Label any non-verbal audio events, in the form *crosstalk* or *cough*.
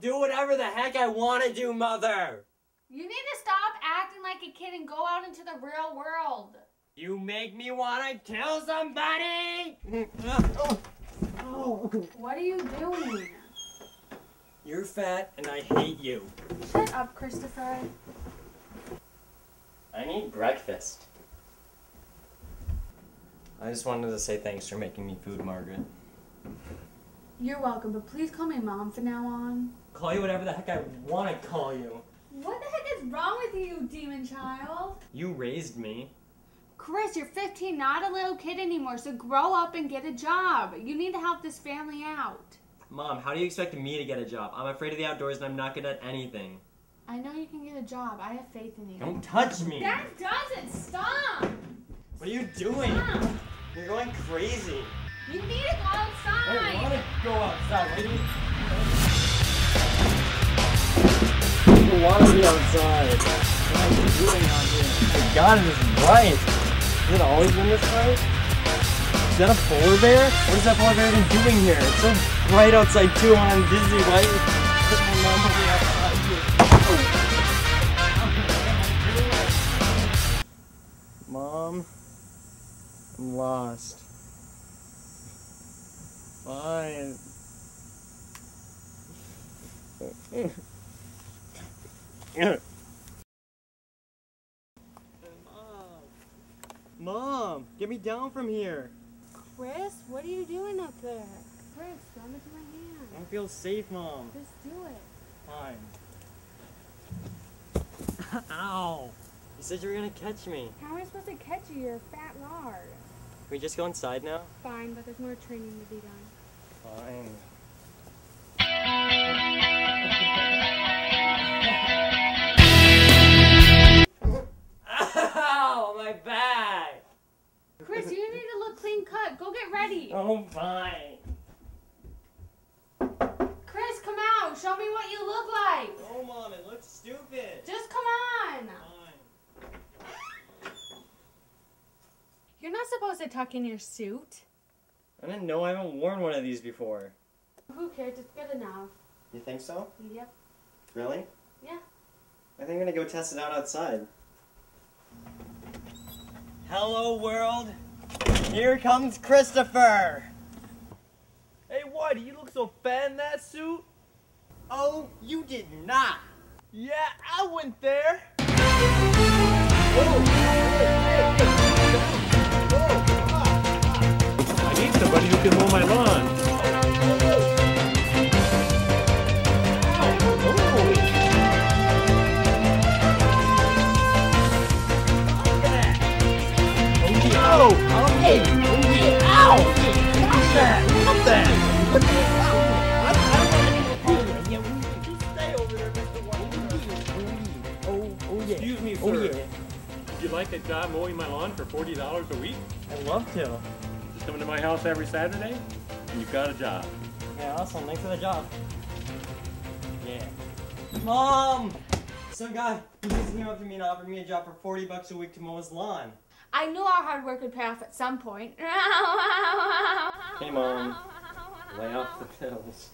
do whatever the heck I want to do, Mother. You need to stop acting like a kid and go out into the real world. You make me want to kill somebody. What are you doing? You're fat and I hate you. Shut up, Christopher. I need breakfast. I just wanted to say thanks for making me food, Margaret. You're welcome, but please call me mom from now on. Call you whatever the heck I want to call you. What the heck is wrong with you, demon child? You raised me. Chris, you're 15, not a little kid anymore, so grow up and get a job. You need to help this family out. Mom, how do you expect me to get a job? I'm afraid of the outdoors and I'm not good at anything. I know you can get a job. I have faith in you. Don't touch me. That doesn't stop. What are you doing? Stop. You're going crazy. You need to go outside. I don't want to go outside. Why do you... I want to be outside. What am I doing out here? My God, it is bright. Has it always been this bright? Is that a polar bear? What is that polar bear even doing here? It's so bright outside too when I'm dizzy. Why my mom over outside here? Mom, I'm lost. Fine. Mom. Mom, get me down from here. Chris, what are you doing up there? Chris, throw it to my I hand. don't feel safe, Mom. Just do it. Fine. *laughs* Ow! You said you were gonna catch me. How am I supposed to catch you? You're a fat lard. Can we just go inside now? Fine, but there's more training to be done. Fine. Ow! My back! Chris, you need to look clean cut. Go get ready. Oh, fine. Chris, come out. Show me what you look like. Oh, Mom, it looks stupid. Just come on. Fine. You're not supposed to tuck in your suit. I didn't know I haven't worn one of these before. Who cares? It's good enough. You think so? Yep. Really? Yeah. I think I'm gonna go test it out outside. Hello, world. Here comes Christopher. Hey, Whitey, you look so fat in that suit. Oh, you did not. Yeah, I went there. Oh, I somebody who can mow my lawn. Oh, oh. Excuse me, Oh sir. yeah. Would you like a job mowing my lawn for forty dollars a week? I'd love to. Just come to my house every Saturday, and you've got a job. Yeah, awesome. Thanks for the job. Yeah. Mom! Some guy, he just came up to me and offered me a job for 40 bucks a week to mow his lawn. I knew our hard work would pay off at some point. *laughs* Hey, Mom. Lay off the pills.